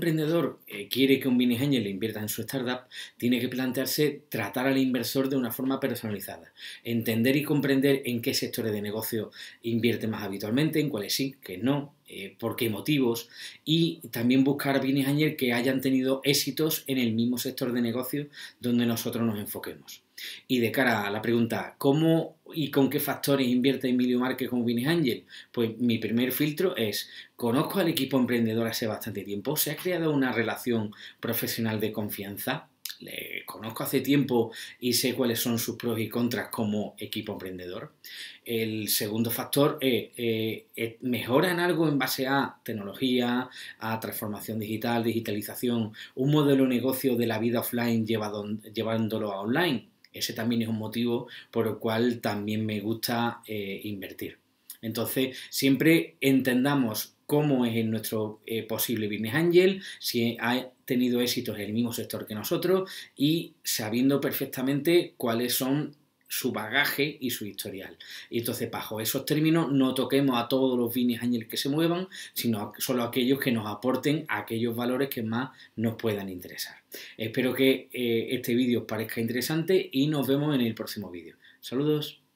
emprendedor eh, quiere que un business angel invierta en su startup, tiene que plantearse tratar al inversor de una forma personalizada, entender y comprender en qué sectores de negocio invierte más habitualmente, en cuáles sí, que no, eh, por qué motivos, y también buscar business angel que hayan tenido éxitos en el mismo sector de negocio donde nosotros nos enfoquemos. Y de cara a la pregunta, ¿cómo y con qué factores invierte Emilio Márquez como Business Angel? Pues mi primer filtro es, conozco al equipo emprendedor hace bastante tiempo, se ha creado una relación profesional de confianza, le conozco hace tiempo y sé cuáles son sus pros y contras como equipo emprendedor. El segundo factor es, eh, eh, mejora en algo en base a tecnología, a transformación digital, digitalización, un modelo de negocio de la vida offline llevándolo a online ese también es un motivo por el cual también me gusta eh, invertir. Entonces, siempre entendamos cómo es nuestro eh, posible business angel, si ha tenido éxitos en el mismo sector que nosotros y sabiendo perfectamente cuáles son su bagaje y su historial. Y entonces, bajo esos términos, no toquemos a todos los business angels que se muevan, sino solo a aquellos que nos aporten aquellos valores que más nos puedan interesar. Espero que eh, este vídeo os parezca interesante y nos vemos en el próximo vídeo. Saludos.